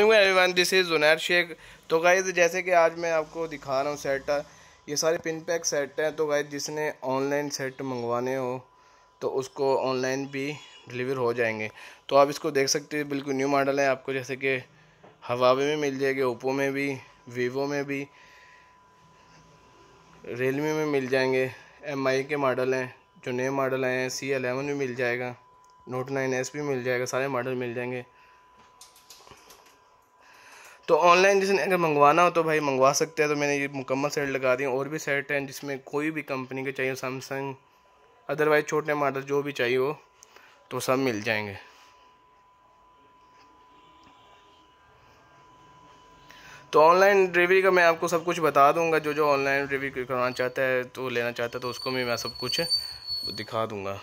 Everyone this is Junair Shaikh तो guys जैसे कि आज मैं आपको दिखा रहा हूँ सेट ये सारे पिन पैक सेट हैं। तो गाइज़ जिसने ऑनलाइन सेट मंगवाने हो तो उसको ऑनलाइन भी डिलीवर हो जाएँगे। तो आप इसको देख सकते हैं, बिल्कुल न्यू मॉडल है आपको, जैसे कि हवावे में मिल जाएगी ओप्पो में भी वीवो में भी रियलमी में मिल जाएँगे। एम आई के मॉडल हैं, जो नए मॉडल आए हैं सी एलेवन भी मिल जाएगा नोट नाइन एस भी मिल जाएगा, सारे मॉडल मिल जाएँगे। तो ऑनलाइन जिसने अगर मंगवाना हो तो भाई मंगवा सकते हैं। तो मैंने ये मुकम्मल सेट लगा दी और भी सेट हैं जिसमें कोई भी कंपनी के चाहिए सैमसंग अदरवाइज़ छोटे मॉडल जो भी चाहिए हो तो सब मिल जाएँगे। तो ऑनलाइन डिलीवरी का मैं आपको सब कुछ बता दूँगा। जो जो ऑनलाइन डिलीवरी करवाना चाहता है तो लेना चाहता है तो उसको भी मैं सब कुछ दिखा दूँगा।